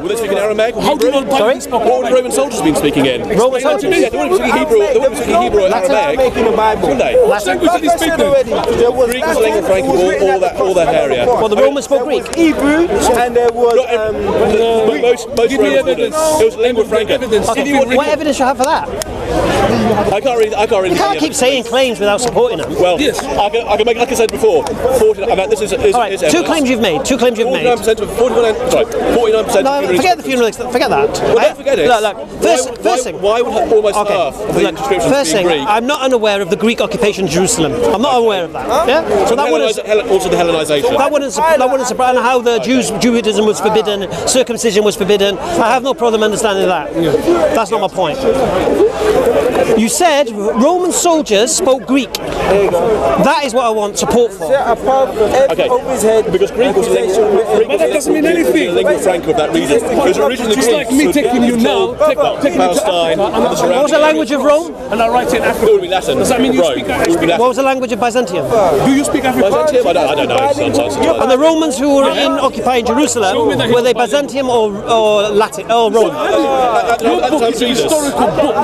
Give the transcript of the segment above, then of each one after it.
Were they speaking Aramaic? How do you Hebrew? know Sorry? What would the Roman soldiers been speaking in? Roman Explain that to soldiers? Yeah, they wouldn't be speaking Hebrew. They wouldn't be speaking Hebrew or Latin. Aramaic. in the Bible. Wouldn't they? What language are they Like I speaking? there was Greek was lingua franca of all, all that all that area. Well, the Romans spoke Greek. Hebrew and there was Not um, most most Give me Romans didn't. evidence. It was lingua franca. Evidence. If you Okay, want- What evidence do you have for that? I can't really. I can't really. You can't keep saying claims without supporting them. Well, Yes. I can, I can make, like I said before, 40, I mean, this is, is, All right, is two evidence. claims you've made. Two claims you've made. 49% of 49, sorry, 49% No, of forget the funeral. Forget that. Well, I- don't forget it. Look, look. First, why, first why, thing. Why would almost Okay. half of the Look, inscriptions first be thing, Greek? I'm not unaware of the Greek occupation of Jerusalem. I'm not aware of that. Yeah. So that wouldn't. Also the Hellenization. That wouldn't, that wouldn't surprise and how the Jews, Judaism was forbidden, circumcision was forbidden. I have no problem understanding that. That's not my point. Thank you. You said Roman soldiers spoke Greek. That is what I want support for. above Okay, his head. because Greek was lingua, Greek But that doesn't mean Greek was anything. lingua franca of that reason. It was originally Just like me taking you who now, told take, about take me to Palestine and the What was the language of Rome? and I write in It would be Latin. Does that mean you speak It African? What was the language of Byzantium? Do you speak African? Byzantium? I don't, know. It's. And the Romans who were in occupying Jerusalem, Show me that were they Byzantium or, or Latin or Rome? At, at, Your book is a historical book.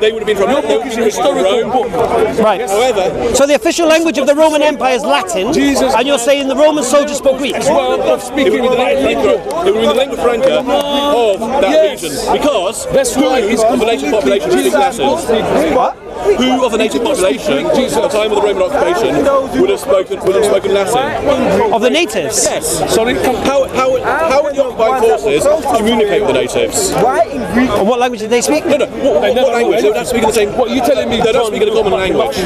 they, would- have been from Your book is have a historical book. Right. However, So the official language of the Roman Empire is Latin, Jesus. and you're saying the Roman soldiers spoke Greek. Well, of it would speaking be the lingua like franca, it would be the lingua franca of that Yes. region because That's why who it's of the native population speak Latin? Who of the native population at the time of the Roman occupation would have spoken would have spoken Latin? Of the natives. Yes. Sorry. How how how would the occupying forces communicate with the natives? Why in Greek? And what language did they speak? No, no. What, They what, never what language? They would have to speak in the same. What are you telling me? They don't John, speak in a common language,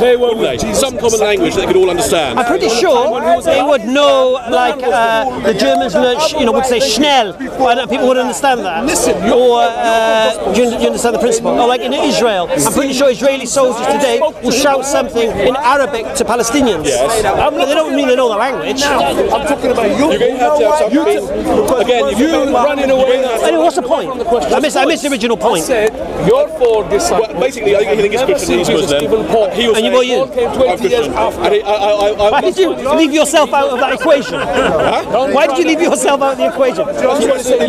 They were wouldn't they? Some common language that they could all understand. I'm pretty sure they would know, like uh, the Germans learned, you know, would say schnell, and people would understand that. Listen, you're- or uh, do, you, do you understand the principle? Or like in Israel, I'm pretty sure Israeli soldiers today will shout something in Arabic to Palestinians. Yes. But they don't mean they know the language. I'm talking about you. You're going to have to have something. Again, You running away. Anyway, what's the point? I missed, I missed the original I point. said you're for this. Well, basically, I think he's Never Christian, seen he's Jesus, Muslim. even Paul. He was And you were you? Paul came I'm 20 years after. I, I, I, Why did you leave yourself out of that equation? Why did you leave yourself out of the equation?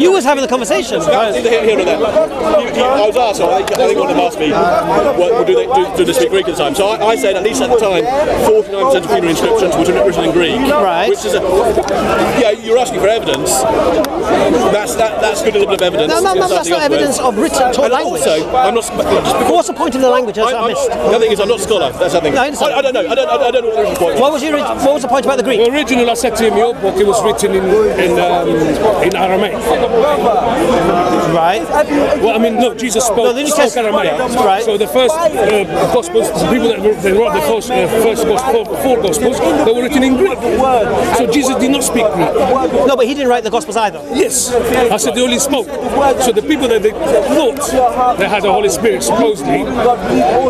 You was having the conversation. Neither here, here there. He, he, I was asked, I think, I think one of them asked me, what, what do, they, do, do they speak Greek at the time? So I, I said, at least at the time, 49% of funeral inscriptions were written in Greek. Right. Which is a, yeah, you're asking for evidence. That's that, that's good a little bit of evidence. No, no, no, that's not off with. evidence of written taught language. also, I'm not. Because What's the point of the language? That's I, I missed. the other thing is, I'm not a scholar. That's the thing. No, I I. I don't know. I don't. I don't know what the point. What was, your, what was the point about the Greek? The original, I said to him, your book, it was written in in um, in Aramaic. Right. Well, I mean, look, Jesus spoke, No, spoke Aramaic. Right. So the first uh, Gospels, the people that wrote, they wrote the first, uh, first gospel, four Gospels, they were written in Greek. So Jesus did not speak Greek. No, but he didn't write the Gospels either. Yes, I said they only spoke. So the people that they thought they had the Holy Spirit, supposedly,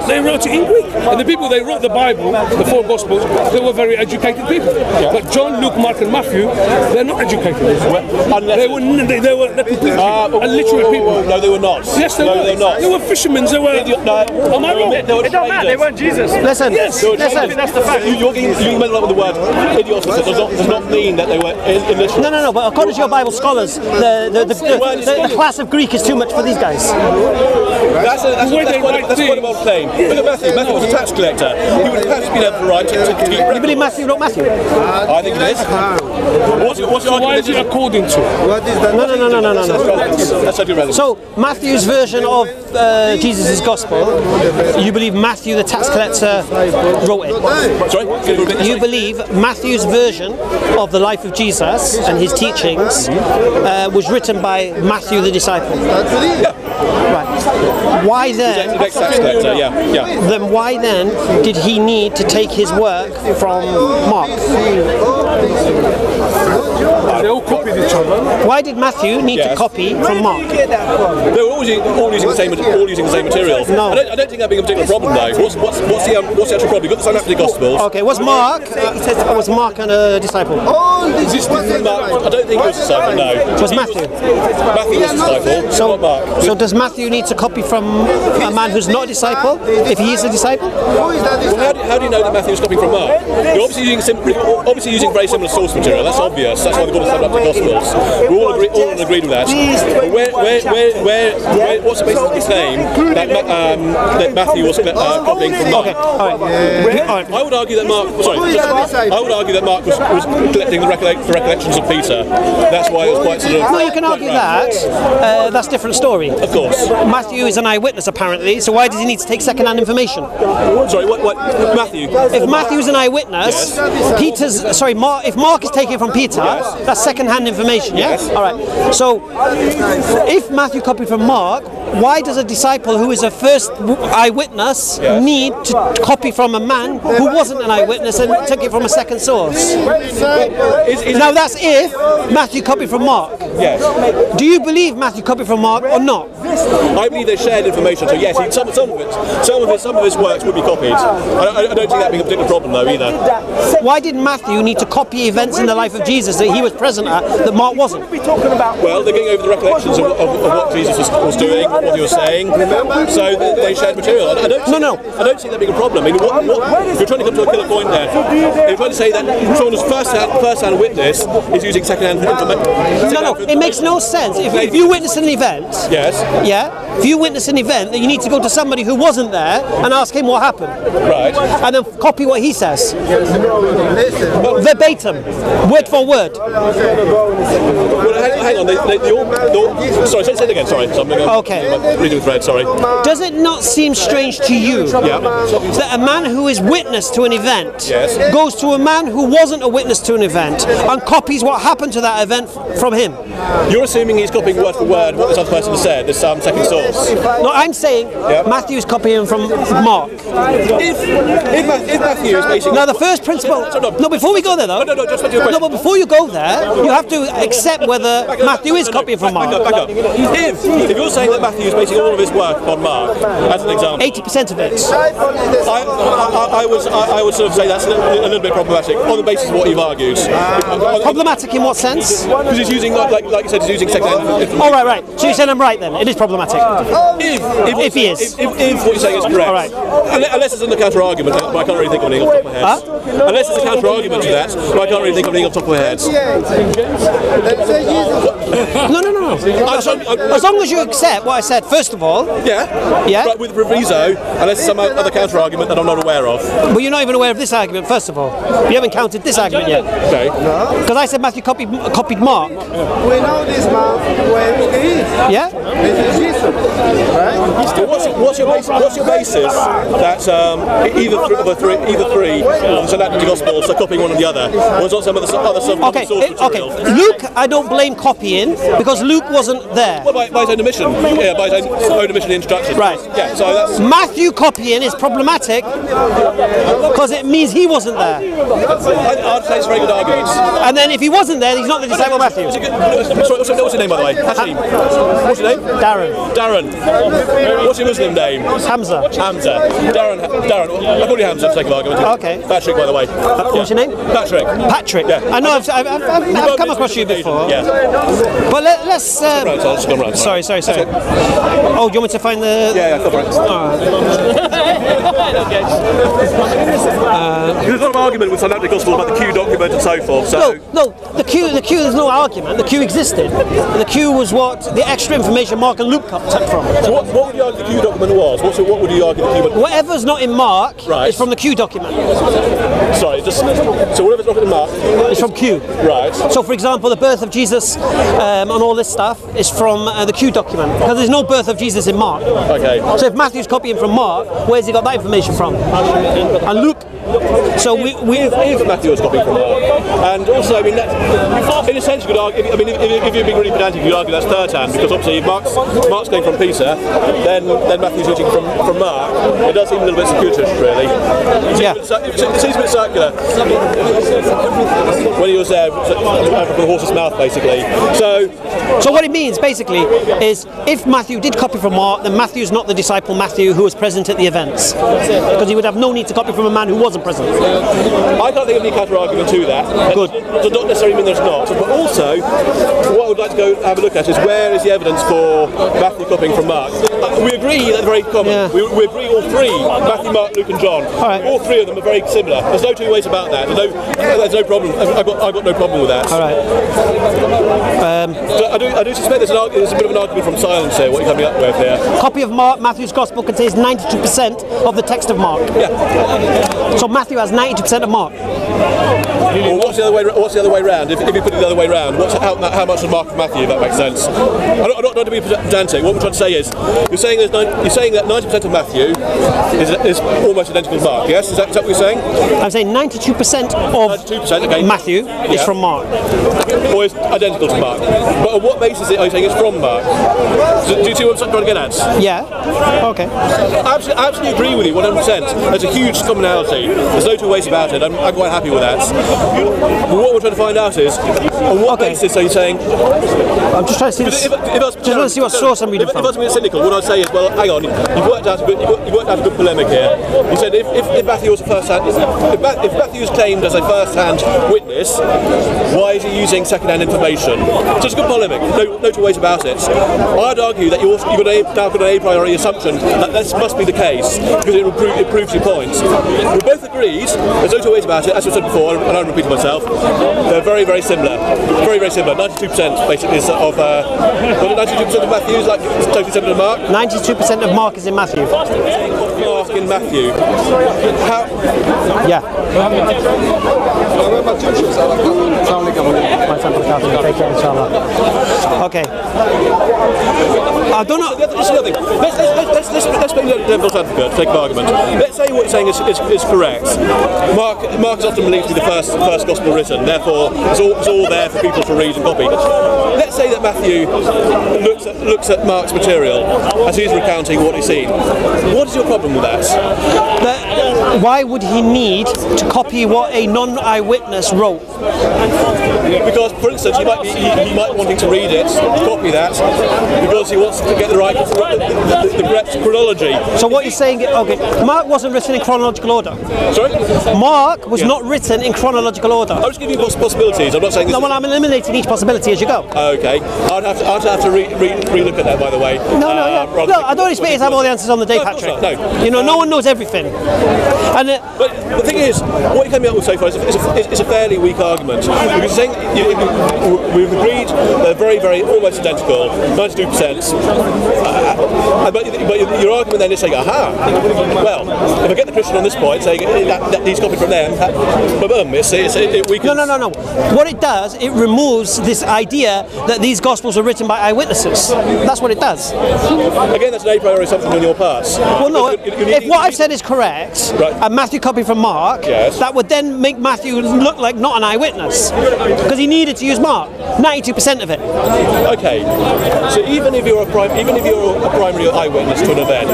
they wrote it in Greek. And the people they wrote the Bible, the four Gospels, they were very educated people. But John, Luke, Mark, and Matthew, they're not educated. They were, they, they were they're complete Uh, people, illiterate people. No, they were not. Yes, they no, were. They're not. They were fishermen. They were. No, Am I wrong? They were It don't matter, they weren't Jesus. Listen, Yes. listen. That's the fact. You, you're getting, you're getting up with the word idiocy. Does not, does not mean that they were in, in. No, no, no. But according to your Bible scholars, the the, the, the, the, the class of Greek is too much for these guys. That's, a, that's, The way that's, they quite, a, that's quite a bold claim. Look at Matthew. Matthew was a tax collector. He would perhaps been able to write to, to, to keep You believe Matthew wrote Matthew? I think it is. What's, what's your Why is it according to? What is that? No, no, no, no, no, no, no. That's totally relevant. So Matthew's version of uh, Jesus' gospel, you believe Matthew the tax collector wrote it. Sorry? Can you believe Matthew's version of the life of Jesus and his teachings uh, was written by Matthew the disciple. Yeah. Right. Why then? Next tax collector, yeah, yeah. Then why then did he need to take his work from Mark? They all copied each other. Why did Matthew need to copy from Mark? They were all using, all using the same, all using the same material. No. I don't, I don't think that being a particular problem though. What's, what's, what's the, um, what's the actual problem? You've got the Synoptic Gospels. Okay, was Mark uh, was Mark and a disciple? Is this Mark? I don't think he was a disciple. No. Was He Matthew? Matthew was a disciple. So, not Mark. so does Matthew need to copy copy from a man who's not a disciple if he is a disciple? Who is that Well, how, do, how do you know that Matthew is copying from Mark? You're obviously using sim- obviously using very similar source material. That's obvious. That's why they've got to sum up the Gospels. We all agree, all agreed with that. But where, where, where, where, where what's the basis of the claim that, um, that Matthew was uh, copying from Mark? All right. All right. I would argue that Mark. Sorry, I would argue that Mark was, was collecting the, recollect, the recollections of Peter. That's why it was quite sort of. No, you can argue that. Uh, that's a different story. Of course. Matthew is an eyewitness apparently, so why does he need to take second-hand information? Sorry, what? What? Matthew. If Matthew's an eyewitness, Peter's sorry, Mark. If Mark is taking it from Peter, that's second-hand information. Yeah. Yes. All right. So, if Matthew copied from Mark, why does a disciple who is a first eyewitness Yes. need to copy from a man who wasn't an eyewitness and took it from a second source? Is, is, Now that's if Matthew copied from Mark. yes. Do you believe Matthew copied from Mark or not? I believe they shared information. So yes, some, some of it, some of his, some of his works would be copied. I, I, I don't see that being a particular problem though either. Why did Matthew need to copy events in the life of Jesus that he was present at that Mark wasn't? Well, they're getting over the recollections of, of, of what Jesus was, was doing, what he was saying. So they, shared material. I, don't No, no. I don't see that being a problem. I mean, what, what, you're trying to come to a killer point there. You're trying to say that someone who's first-hand, first-hand witness is using second-hand information. No, no, it makes no sense. If, if you witness an event, Yes. yeah, if you witness an event, then you need to go to somebody who wasn't there and ask him what happened, Right. and then copy what he says, Listen. verbatim, word for word. Well, hang, hang on. They, they, they all, all, sorry, say, say it again. Sorry. So I'm going Okay. reading thread. Sorry. Does it not seem strange to you Yeah. that a man who is witness to an event Yes. goes to a man who wasn't a witness to an event and copies what happened to that event from him? You're assuming he's copying word for word what this other person said. This um, second source. No, I'm saying Yeah. Matthew is copying from Mark. If, if, if Matthew is basically Now, the first principle. No, no, No, before we go there, though. No, no, no, just your No, but before you go there, you have to accept whether Matthew is copying from Back Mark. up, back up. If, if you're saying that Matthew is basing all of his work on Mark, as an example, 80% of it. I, I, I, was, I, I would sort of say that's a little, a little bit problematic on the basis of what you've argued. Problematic in what sense? Because he's using, like, like, like you said, he's using second-hand information. All right, right. So you said I'm right then. It is problematic. If, if, If he is. If, if, if what you're saying is correct. All right. Unless, unless it's in the counter argument, but I can't really think of anything off the top of my head. Unless it's a counter argument to that, but I can't really think of anything off the top of my head. Let's say Jesus. No, no, no, no. As long, As long as you accept what I said, first of all, yeah, Yeah. But with proviso, unless it's some other counter argument that I'm not aware of. Well, you're not even aware of this argument, first of all. You haven't counted this argument yet. Okay. Because I said Matthew copied, copied Mark. We know this man where he is. Yeah? This is Jesus. Right? What's, your, what's, your basis, what's your basis that um, either three, of the three, either three of the synoptic gospels are copying one or the other, or is not some of the other some Okay, eh, okay. Luke, I don't blame copying because Luke wasn't there. Well, by, by his own admission, yeah, by his own, own admission in introduction. Right. Yeah. So that's. Matthew copying is problematic because it means he wasn't there. I, I'd say it's a very good argument. And then if he wasn't there, he's not the disciple Matthew. What's your, good, sorry, what's your name, by the way? Hashim. What's your name? Darren. Darren. What's your Muslim name? Hamza. Hamza. Darren. Darren. I call you Hamza for sake of argument. Okay. Patrick, by the way. What's your name? Patrick. Patrick. Yeah. I know I've, I've, I've, I've, come across you before. Yeah. But let. Um, Right, so I'll just come round. sorry, sorry, sorry. Oh, do you want me to find the. Yeah, yeah, come round. There's a lot of argument with synoptic gospel about the Q document and so forth. So. No, no, the Q, the Q. there's no argument. The Q existed. The Q was what the extra information Mark and Luke took from. So what, what would you argue the Q document was? What, so what would you argue the Q document Whatever's not in Mark Right. is from the Q document. Sorry, just so whatever's not in mark. It's from Q. Right. So, for example, the birth of Jesus um, and all this stuff is from uh, the Q document because there's no birth of Jesus in Mark. Okay. So, if Matthew's copying from Mark, where's he got that information from? And Luke. So we, we If, if Matthew was copying from Mark, and also, I mean, that, in a sense, you could argue. I mean, if, if, if you're being really pedantic, you could argue that's third hand because obviously, Mark's, Mark's going from Peter, then then Matthew's using from from Mark. It does seem a little bit circuitous, really. It Yeah. bit it seems a bit circular when he was there, uh, from the horse's mouth, basically. So, So what it means basically is if Matthew did copy from Mark, then Matthew's not the disciple Matthew who was present at the events, because he would have no need to copy from a man who wasn't present. I can't think of any counter argument to that. Good. Does not necessarily mean there's not. But also, what I would like to go have a look at is where is the evidence for Matthew copying from Mark? We agree that's very common. Yeah. We, we agree all three Matthew, Mark, Luke, and John. right. All three of them are very similar. There's no two ways about that. There's no, there's no problem. I've got, I've got no problem with that. All right. Um, so I do, I do suspect there's, an, there's a bit of an argument from silence here. What you're coming up with here? Copy of Mark, Matthew's Gospel contains 92% of the text of Mark. Yeah. So Matthew has 92% of Mark. Well, what's the other way? What's the other way round? If, if you put it the other way round, what's how, how much is Mark of Matthew? If that makes sense. I don't, I don't, not to be pedantic. What I'm trying to say is, you're saying there's nine, you're saying that 90% of Matthew is, is almost identical to Mark. Yes, is that, is that what you're saying? I'm saying 92% of 92%. Okay. Matthew is from Mark. Or is identical to Mark. But on what basis are you saying it's from Mark? Do, do you see what I'm trying to get at? Yeah. Okay. I absolutely, absolutely agree with you, 100%. There's a huge commonality. There's no two ways about it. I'm, I'm quite happy with that. But what we're trying to find out is, on what Okay. basis are you saying I'm just trying to see If, if, if Just want to see what source I'm reading from. I was being cynical, what I'd say is, well, hang on, you've worked out a good, you've worked out a good polemic here. You said if, if, if Matthew was a first-hand, if, if Matthew is claimed as a first-hand witness, why is he using second-hand information? So it's a good polemic. No, no two ways about it. I'd argue that you're, you've got a, now got an a priori assumption that this must be the case because it, it proves your point. We both agreed. There's no two ways about it. As I said before, and I'm repeating myself, they're very, very similar. Very, very similar. 92% basically of uh, 92% of Matthew's like totally similar to Mark. 92% of Mark is in Matthew. Mark in Matthew. How, Yeah. Take. Okay. I don't know. Just the other thing. Let's, let's, let's, let's, let's play devil's advocate, sake argument. Let's say what you're saying is, is, is correct. Mark, Mark is often believed to be the first, first gospel written, therefore it's all, it's all there for people to read and copy. Let's say that Matthew looks at, looks at Mark's material as he's recounting what he's seen. What is your problem with that? That- why would he need to copy what a non-eyewitness wrote? Because, for instance, he might be he, he might wanting to read it, copy that, because he wants to get the right the, the, the correct chronology. So what you're saying, okay, Mark wasn't written in chronological order. Sorry, Mark was Yeah. not written in chronological order. I'm just giving you possibilities. I'm not saying this. No, well, I'm eliminating each possibility as you go. Okay, I'd have to, I'd have to re, re, re-look at that, by the way. No, no, yeah. Uh, rather no, I don't expect you to have all the answers on the day, No, Patrick. no. You know, no one knows everything. And uh, But the thing is, what you're coming up with so far is a, is a, is a fairly weak argument. Because saying you, you, we've agreed they're very, very almost identical, 92%. Uh, but, but your argument then is saying, aha, well, if I get the Christian on this point, saying that, that he's copied from them, that, boom, it's, it's, it, no, no, no, no. What it does, it removes this idea that these gospels are written by eyewitnesses. That's what it does. Again, that's an a priori assumption on your part. Well, no. If what I've said is correct, Right. and Matthew copied from Mark, Yes. that would then make Matthew look like not an eyewitness because he needed to use Mark. Ninety-two percent of it. Okay, so even if you're a prime, even if you're a primary eyewitness to an event,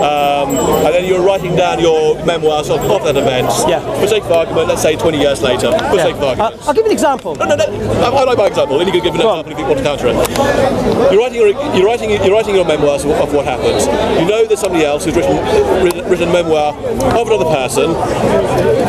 um, and then you're writing down your memoirs of, of that event, Yeah. for sake of argument, let's say 20 years later, for sake of Uh, argument. I'll give you an example. No, no, no. I, I like my example. Then you can give an Go on. example if you want to counter it. You're writing, your, you're writing, you're writing your memoirs of, of what happened. You know there's somebody else who's written, written, written a memoir of another person.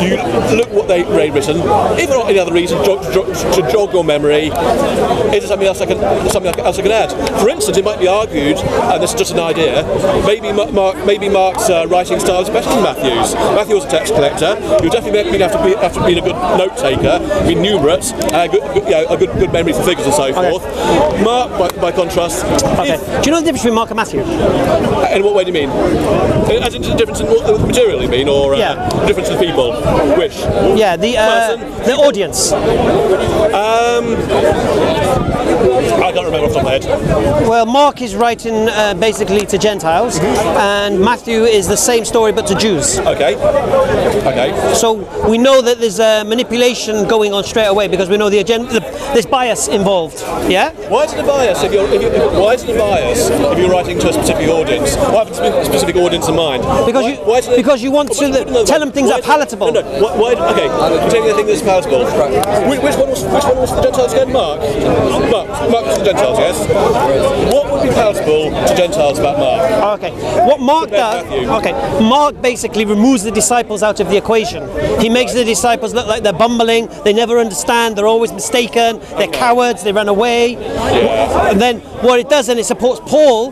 You look what they've written. If for any other reason, jog, jog, to jog your memory, is there something else I can something else I can add? For instance, it might be argued, and this is just an idea. Maybe Mark, maybe Mark's uh, writing style is better than Matthew's. Matthew was a text collector. You'll definitely to have to be have to be a good note taker, be numerate, uh, good, good, you know, a good good memory for figures and so forth. Mark, by, by contrast, Okay. Do you know the difference between Mark and Matthew? in what way do you mean? As in the difference in what the material you mean, or uh, Yeah. the difference in people? Which? Yeah, the uh, the audience. I can't remember off the top of my head. Well, Mark is writing uh, basically to Gentiles, and Matthew is the same story but to Jews. Okay. Okay. So we know that there's a manipulation going on straight away because we know the agenda, the, there's bias involved. Yeah. Why is it a bias if you're, if you, if, why is it a bias if you're writing to a specific audience? Why have a specific audience in mind? Because why, you- why is it- because you want to wait, tell them things that are palatable. No, no. Why, why, okay, taking the thing that's palatable. Which, which one was which one was the Gentiles again? Mark. Mark. Mark was the Gentiles. Yes. What would be palatable to Gentiles about Mark? Okay. What Mark does, Matthew. okay, Mark basically removes the disciples out of the equation. He makes the disciples look like they're bumbling, they never understand, they're always mistaken, they're cowards, they run away. And then what it does, and it supports Paul,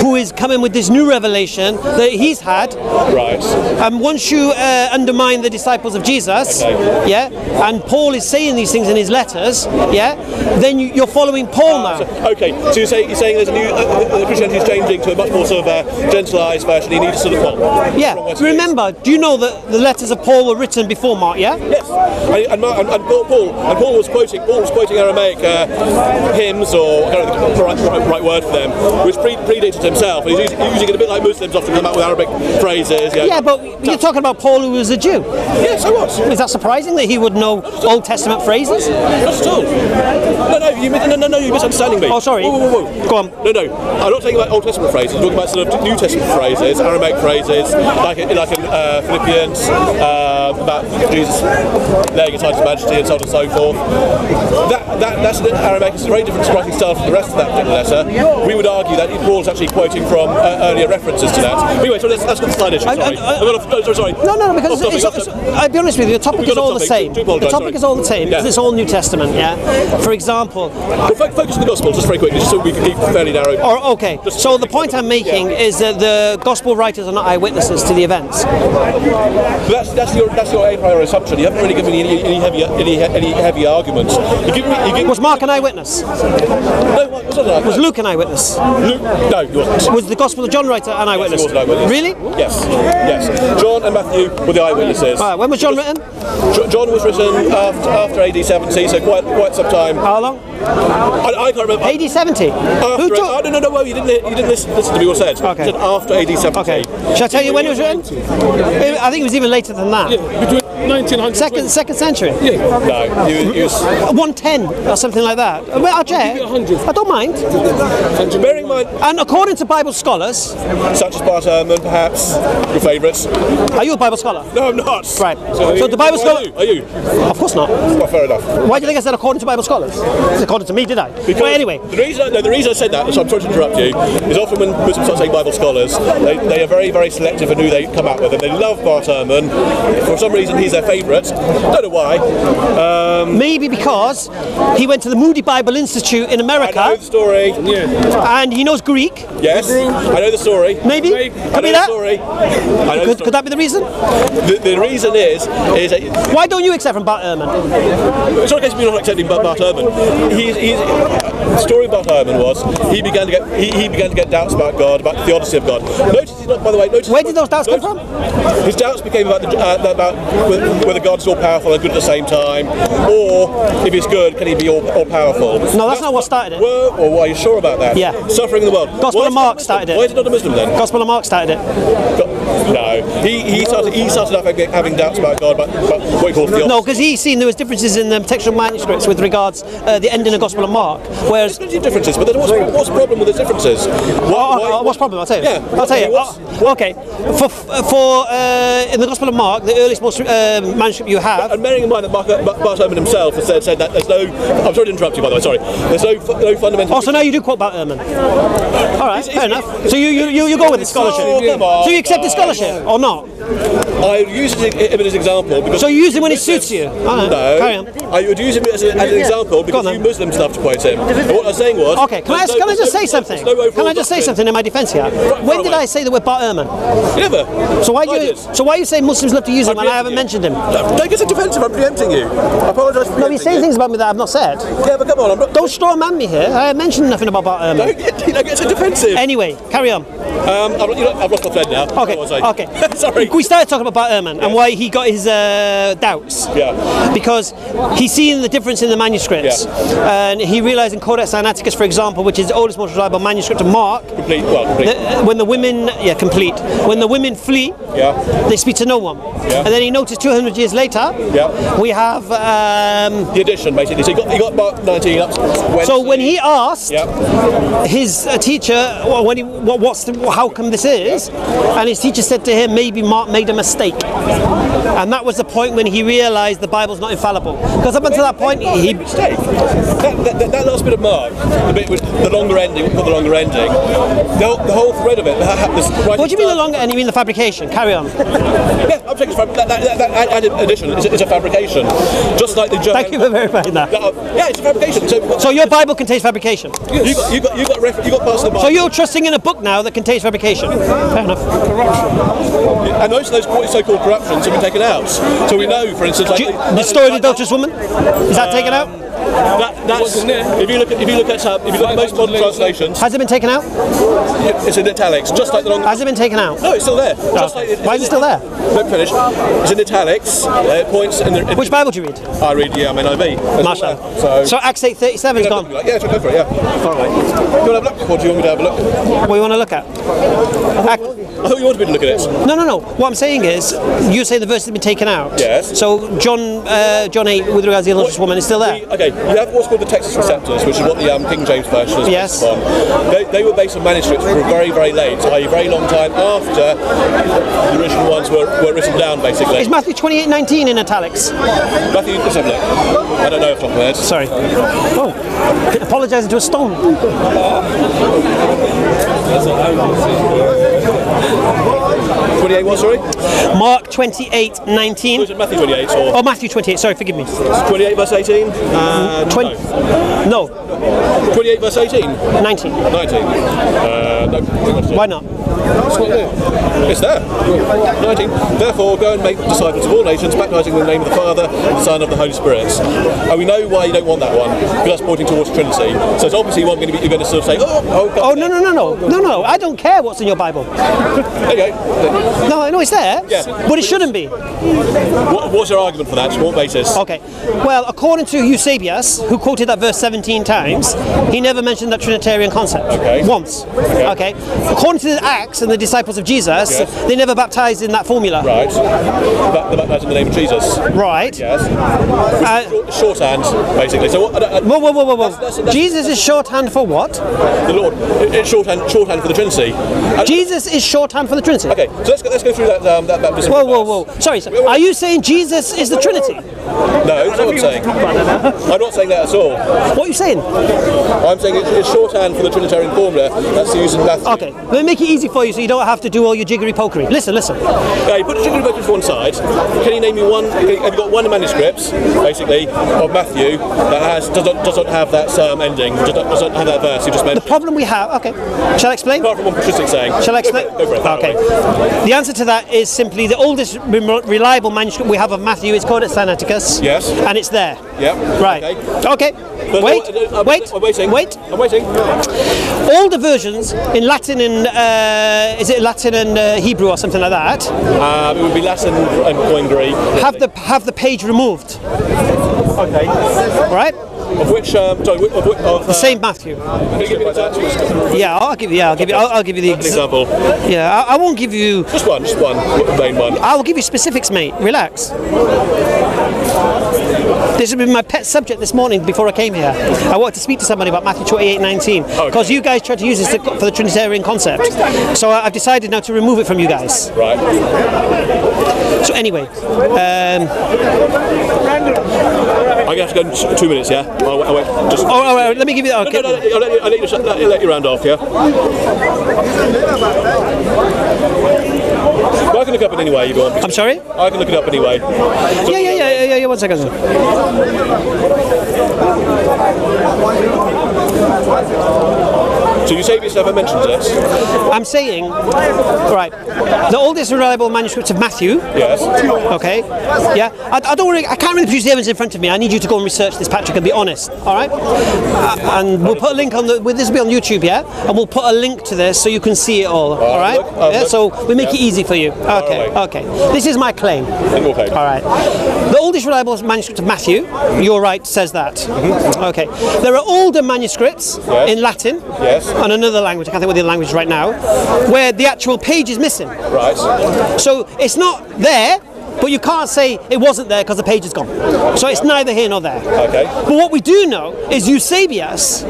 who is coming with this new revelation that he's had. Right. And once you uh, undermine the disciples of Jesus, Okay. yeah, and Paul is saying these things in his letters, yeah, then you, you're following Paul now. Okay, so you're saying, you're saying there's a new uh, uh, Christianity is changing to a much more sort of uh, gentilized version. You need to sort of well, Yeah, wrong way to say it. remember, do you know that the letters of Paul were written before Mark, yeah? Yes, and, and, and, and Paul, Paul and Paul was quoting Paul was quoting Aramaic uh, hymns or I don't know the right, right, right word for them, which pre- predated himself. And he's using, it a bit like Muslims often come out with Arabic phrases. Yeah, but you're talking about Paul who was a Jew. yeah, so what? Is that surprising that he would know Old Testament phrases? Not at all. No, no, you, no, no, no, you're misunderstanding me. Oh, sorry. Whoa, whoa, whoa. Go on. No, no, I'm not talking about Old Testament phrases. I'm talking about sort of New Testament phrases, Aramaic phrases, like in, like in uh, Philippians, uh, about Jesus laying aside his majesty and so on and so forth. That, that that's an Aramaic. It's a very different writing style from the rest of that particular letter. We would argue that Paul's actually quoting from uh, earlier references to that. Anyway, so that's, that's not the side issue. Sorry, I- I- got off- no, sorry, sorry. No, no, no, because it's, it's. I'll be honest with you, the topic is all the same. Do The topic sorry. is all the same because Yeah. it's all New Testament, yeah? For example, Well, fo- focus on the gospel just very quickly, just so we can keep fairly narrow. or okay, so the point I'm making is that the gospel writers are not eyewitnesses to the events. That's, that's your that's your a priori assumption. You haven't really given me any, any heavy any, any heavy arguments. You give me you give Was Mark an eyewitness? no, was, Was Luke an eyewitness? Luke? No, you wasn't. Was the Gospel of John writer an eyewitness? Was an eyewitness. Really? Yes, yes. John and Matthew were the eyewitnesses. Right, when was John written? John was written after, after AD 70, so quite quite some time. How long? I, I can't remember. AD 70. After, Who took? oh, no, no, no, well, you didn't, you didn't listen, listen to me what I said. Okay. I said after AD 70. Okay. Shall I tell you when it was written? I think it was even later than that. Between 1900 Second, second century. Yeah. No, you, you uh, 110 or something like that. Well, I'll check. I don't mind. bearing in mind, And according to Bible scholars, such as Bart Ehrman, perhaps, your favourites. are you a Bible scholar? No, I'm not. Right. So the Bible Are scholar- Are you? Of course not. Well, fair enough. Why do you think I said according to Bible scholars? It's according to me, did I? Because Well, anyway, the reason, I, no, the reason I said that, so I'm sorry to interrupt you, is often when Muslims start saying Bible scholars, they, they are very, very selective in who they come out with, and they love Bart Ehrman. For some reason, he's their favourite. Don't know why. maybe because he went to the Moody Bible Institute in I know America the story. Yeah. and he knows Greek. Yes, I know the story. Maybe? Maybe. I Could be the that? story. Could, story. could that be the reason? The, the reason is, is that Why don't you accept from Bart Ehrman? it's not a case of me not accepting Bart Ehrman. He's, he's, the story about Ehrman was he began to get he, he began to get doubts about God, about the theodicy of God. Notice he's not, by the way. Notice Where did those doubts come from? His doubts became about the, uh, about whether God's all powerful and good at the same time, or if he's good, can he be all, all powerful? No, that's not what started it. Well, or are you sure about that? Yeah. Suffering in the world. Gospel Why of Mark not a Muslim? started it. Why is it not a Muslim then? Gospel of Mark started it. No, he, he started he started off having, doubts about God, about, about what he theodicy. No, because he's seen there was differences in the textual manuscripts with regards uh, the ending of the Gospel of Mark, whereas There's plenty of differences, but then what's, what's the problem with the differences? Why, Oh, why- oh, what's the problem? I'll tell you. Yeah, I'll tell you. Oh, okay. For for uh, in the Gospel of Mark, the earliest most uh, manuscript you have. And bearing in mind that Mark, Bart Ehrman himself has said, said that there's no. I'm sorry to interrupt you, by the way. Sorry. There's no no fundamental. Oh, so now you do quote Bart Ehrman. All right, fair enough. So you, you, you, you go with the scholarship. Oh, So you accept guys. Scholarship or not? I use him as an example because. So you use him when it suits you. All right, No, carry on. I would use him as, a, as an example because you then. Muslims love to quote him. And what I was saying was. Okay, can I, there's can I no- just say something? no Can I just say something in my defence here? far When did away. I say the word Bart Ehrman? doctrine. Never. So why do you so why you say Muslims love to use him I'm and I haven't preempting mentioned him? you. Don't get so defensive. I'm preempting you. I apologise for No, you're saying you. things about me that I've not said. Yeah, but come on. I'm not. Don't straw man me here. I mentioned nothing about Bart Ehrman. Don't get, don't get so defensive. Anyway, carry on. Um, I've, you know, I've lost my thread now. Okay, on, sorry. Okay. Sorry. We started talking about Ehrman and why he got his uh, doubts. Yeah. Because he's seen the difference in the manuscripts, Yeah. and he realised in Codex Sinaiticus, for example, which is the oldest, most reliable manuscript of Mark, Complete. Well, complete. the, when the women, yeah, complete. When the women flee, Yeah. they speak to no one. Yeah. And then he noticed 200 years later, Yeah. we have. Um, the addition, basically. So you got you got Mark 19 up. to so when he asked Yeah. his uh, teacher, well, when he, what, what's the, how come this is, and his teacher said to him, maybe Mark made a mistake, and that was the point when he realised the Bible's not infallible. Because up until that point, he mistake. That, that, that, that last bit of Mark, the bit with the longer ending, for the longer ending, the, whole- the whole thread of it. this What do you mean the longer and you mean the fabrication? Carry on. Yeah, I'm saying it's that, that, that, added addition is a, a fabrication, just like the German. Thank you for verifying that. Yeah, it's a fabrication. So, So your Bible contains fabrication. you got you got you got you got parts of the Bible. So you're trusting in a book now that contains fabrication. Fair enough. And most of those so-called corruptions have been taken out. So we know, for instance, like you- the story of the adulterous woman is that taken out? That, that's if you look at if you look at uh, if you look at most modern translations, Has it been taken out? it's in italics, just like the long. Has it been taken out? No, it's still there. Just Okay. like Why is it still there? Me finish. It's in italics. Uh, it points in the. In Which Bible do you read? I read, yeah, I mean, IV. as Mashallah. So. So Acts 8:37 is gone. Yeah, sure, go for it, yeah. All right. Do you want to have a look? Or do you want me to have a look? What do you want to look at? Ac- I thought you wanted me to look at it. No, no, no. What I'm saying is, you say the verse has been taken out. Yes. So John, uh, John 8, with regards to the illustrious woman, is still there. Okay, you have what's called the Textus Receptus, which is what the um, King James version is Yes. based on. They, they were based on manuscripts were very, very late, i.e. very long time after the original ones were, were written down, basically. Is Matthew 28:19 in italics? Matthew, let's have a look. I don't know if the top of my head. Sorry. Oh, apologising to a stone. 28 what, sorry? Mark 28:19. Was it Matthew 28 or Oh, Matthew 28. Sorry, forgive me. 28 verse 18? Uh, 20. no. No, 28 verse 18? 19. 19? Uh, no. Why not? It's not there. It's there. 19. Therefore, go and make disciples of all nations, baptizing in the name of the Father, and the Son, of the Holy Spirit. And we know why you don't want that one, because that's pointing towards Trinity. So it's obviously one going to be, you're going to sort of say, oh, oh, God. Oh no no no no no no! I don't care what's in your Bible. Okay. No, no, it's there. Yeah. But it shouldn't be. What, what's your argument for that? What basis? Okay. Well, according to Eusebius, who quoted that verse 17 times, he never mentioned that Trinitarian concept. Okay. Once. Okay. According to the Acts and the disciples of Jesus, Yes. they never baptized in that formula. Right. The baptized in the name of Jesus. Right. Yes. Uh, Shorthand, basically. So what, uh, uh, I don't- whoa, whoa, whoa, whoa, That's- that's- whoa. that's- Jesus is shorthand for what? the Lord, it's shorthand, shorthand for the Trinity. Uh, Jesus is shorthand for the Trinity. Okay, so let's go, let's go through that um, that baptism. Whoa, whoa, whoa. Sorry, sir. Are you saying Jesus is the Trinity? No, that's not what I'm saying. I'm not saying that at all. What are you saying? I'm saying it's, it's shorthand for the Trinitarian formula that's used in Matthew. Okay, let me make it easy for you so you don't have to do all your jiggery pokery. Listen, listen. Okay, you put the Trinity to one side. Can you name me one? Have you got one manuscript, basically, of Matthew that has doesn't doesn't have that um, ending, doesn't, doesn't have that verse you just made. The problem we have, okay, shall I explain? Apart from patristic saying. Shall I Go for explain? it, Go for it. Okay. away. The answer to that is simply the oldest reliable manuscript we have of Matthew is Codex Sinaiticus. Yes. And it's there. Yeah. Right. Okay. Okay. Wait. uh, uh, Wait. I'm waiting. Wait. I'm waiting. All the versions in Latin and uh, is it Latin and uh, Hebrew or something like that Um, it would be Latin and Greek. have the have the page removed. Okay. Right. Of which, um, sorry, of, which- of uh, Same Matthew. Can you give me that? Yeah. I'll give you. Yeah. I'll give you. I'll, I'll give you the. Example. yeah. I, I won't give you. Just one, just one, main one. I'll give you specifics, mate. Relax. This has been my pet subject this morning before I came here. I wanted to speak to somebody about Matthew 28 19 because you guys tried to use this to, for the Trinitarian concept. So I- I've decided now to remove it from you guys. Right. So, anyway, um, I'm gonna have to go in two minutes, yeah? I'll, I'll wait. Just. oh, all right, let me give you. No, Okay. no, no, I'll let you, I'll let you, I'll let you round off, yeah? Well, I can look up it anyway if you want. I'm sorry? I can look it up anyway. Yeah, yeah, yeah, yeah, yeah, yeah, one second. So Eusebius never mentions this. I'm saying, right, the oldest reliable manuscripts of Matthew. Yes. Okay. Yeah. I, I don't really, I can't really produce the evidence in front of me. I need you to go and research this, Patrick, and be honest. All right. Uh, and we'll put a link on the. This will be on YouTube, yeah. And we'll put a link to this so you can see it all. All right. look, yeah. look. So we make it easy for you. Okay. Okay. This is my claim. Okay. All right. The oldest reliable manuscript of Matthew, you're right, says that. Okay. There are older manuscripts Yes. in Latin Yes. And another language, I can't think what the language right now, where the actual page is missing. Right. So it's not there, but you can't say it wasn't there because the page is gone. So it's neither here nor there. Okay. But what we do know is Eusebius,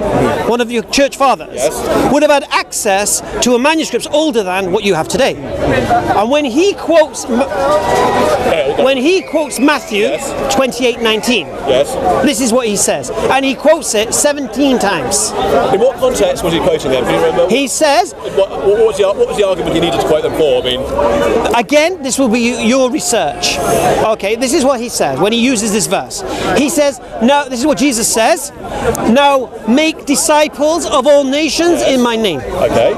one of your church fathers, Yes. would have had access to a manuscript older than what you have today. And when he quotes Okay, when he quotes Matthew Yes. 28:19, Yes. this is what he says, and he quotes it 17 times. In what context was he quoting them? Can you remember? He says, what, what, was the, what was the argument he needed to quote them for? I mean, Again, this will be your research. Okay, this is what he says when he uses this verse. He says, No, this is what Jesus says, now make disciples of all nations in my name. okay,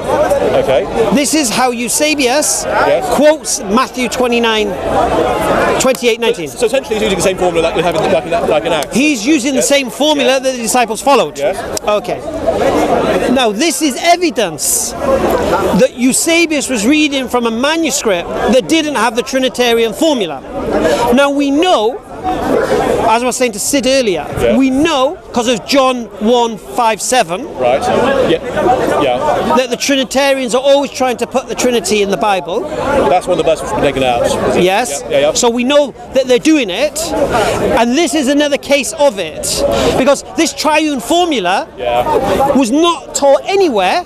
okay. This is how Eusebius Yes. quotes Matthew 29, 28, 19. So essentially, he's using the same formula like, having, like, an, like an act. He's using the same formula that the disciples followed. Yes. Okay. Now, this is evidence that Eusebius was reading from a manuscript that didn't have the Trinitarian formula. Now, we know, as I was saying to Sid earlier, Yeah. we know, because of John 1 5 7, Right. Yeah. Yeah. that the Trinitarians are always trying to put the Trinity in the Bible. That's one of the verse was taken out. Yes. Yeah. Yeah. yeah. So we know that they're doing it, and this is another case of it, because this triune formula was not taught anywhere.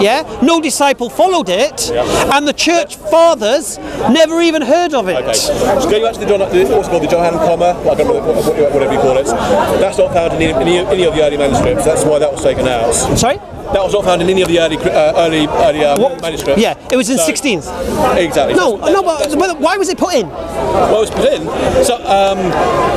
Yeah, no disciple followed it, and the church fathers never even heard of it. Okay. So going back to the John, the, what's called the Johannine Comma, I whatever you call it. That's not found in any, any of the early manuscripts. That's why that was taken out. Sorry? That was not found in any of the early uh, early early um, manuscripts. Yeah, it was in So- 16th. Exactly. No, no, but, but why was it put in? Well, it was put in. So um,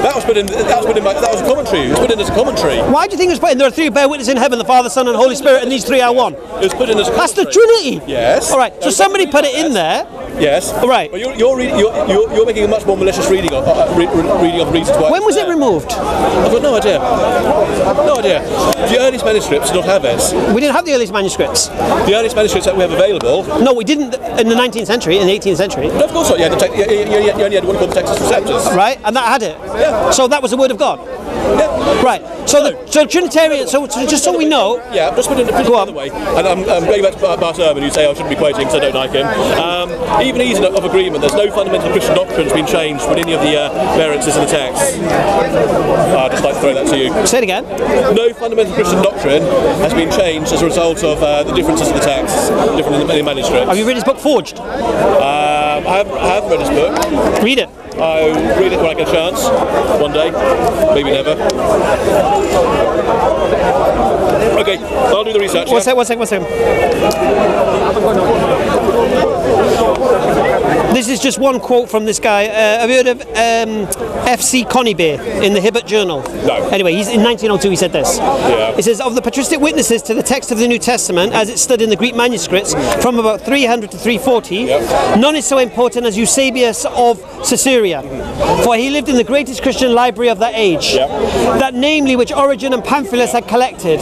that was put in. That was put in. by- That was a commentary. It was put in as a commentary. Why do you think it was put in? There are three bear witnesses in heaven: the Father, Son, and Holy Spirit, and these three are one. It was put in as a That's the. Trinity. Yes. All right. So somebody put it in there. Yes. All right. But you're you're, reading, you're, you're, you're making a much more malicious reading of uh, re, re- reading of reasons why. When was it removed? I've got no idea. No idea. The earliest manuscripts do not have it. We didn't have the earliest manuscripts. The earliest manuscripts that we have available. No, we didn't in the 19th century, in the 18th century, No, of course not. You, had the you, you, you, only had one called the Textus Receptus. right? And that had it. Yeah. So that was the word of God. Yeah. Right. So the so Trinitarian. So, so just so we know, Yeah, just put it in Go the on. way. And I'm, I'm going back to Bart Ehrman, who say I shouldn't be quoting because I don't like him. Um, even he's of agreement. There's no fundamental Christian doctrine has been changed with any of the uh, variances in the text. I'd just like to throw that to you. say it again. No fundamental Christian doctrine has been changed as a result of uh, the differences in the texts, different in the, manuscripts. Have you read his book Forged? Um, I, haven't, I haven't read his book. Read it. I'll read it when I get a chance, one day, maybe never. Okay, I'll do the research. One yeah? sec, one sec, one second. This is just one quote from this guy. Uh, have you heard of um, F.C. Conybeare in the Hibbert Journal? No. Anyway, he's, in 1902 he said this. Yeah. It says, Of the patristic witnesses to the text of the New Testament as it stood in the Greek manuscripts from about 300 to 340, Yep. none is so important as Eusebius of Caesarea, for he lived in the greatest Christian library of that age, Yep. that namely which Origen and Pamphilus had collected.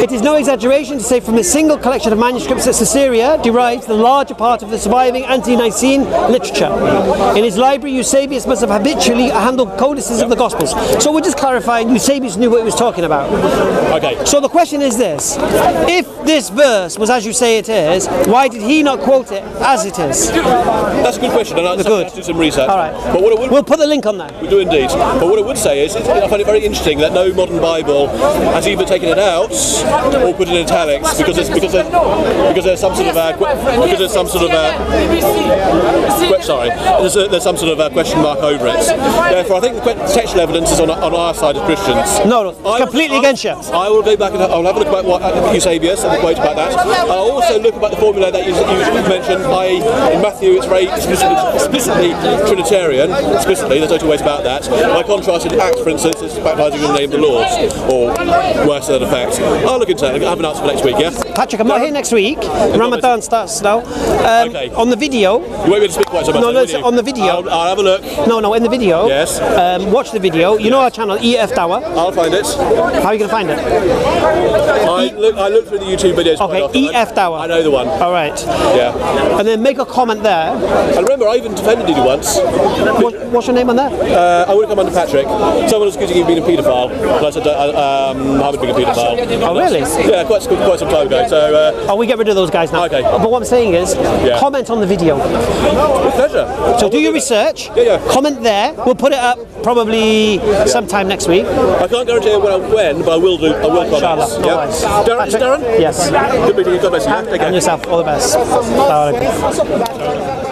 It is no exaggeration to say from a single collection of manuscripts that Caesarea derives the larger part of the surviving ante-Nicene literature. In his library, Eusebius must have habitually handled codices of the Gospels. So we're just clarifying, Eusebius knew what he was talking about. Okay. So the question is this: If this verse was as you say it is, why did he not quote it as it is? That's a good question, and I'll Good. have to do some research. All right. But what I would, We'll put the link on there. we do indeed. But what I would say is, is I find it very interesting that no modern Bible has either taken it out or put it in italics because there's because there's, because there's some sort of uh, because there's some sort of uh, que- sorry, there's, a, there's some sort of uh, question mark over it. Therefore, I think the textual evidence is on, on our side as Christians. No, no, I completely I- against you. I will go back and I'll have a look about what uh, Eusebius and the quote about that. I'll also look about the formula that you, you mentioned. I, in Matthew, it's very explicitly, explicitly Trinitarian. Explicitly, there's no two ways about that. By contrast, in Acts, for instance, it's baptizing in the name of the Lord, or worse to that effect. I'll look into that. I'll have an answer for next week. Yeah. Patrick, I'm not here next week. Ramadan starts now. Um, Okay. On the video, You won't be able to speak quite so much. No, no, it's on the video. I'll, I'll have a look. no, no, in the video. Yes. Um, watch the video. You know our channel, EF Tower. I'll find it. How are you going to find it? I look. I look through the YouTube videos. Okay. EF Tower. I know the one. All right. Yeah. And then make a comment there. I remember I even defended you once. What, what's your name on there? Uh, I would have come under Patrick. Someone was accusing you of being a paedophile. And I said, uh, um, I haven't been a paedophile. Oh, really? Yeah, quite, quite some time ago. So, uh, Oh, we get rid of those guys now. Okay. But what I'm saying is, Yeah. comment on the video. Pleasure. So do your research. Yeah, yeah. Comment there. We'll put it up probably sometime next week. I can't guarantee when, when, but I will do. I will comment. Inshallah. No Yeah. Darren? Darren? Yes. Good meeting you. God bless you. And yourself. All the best. Bye.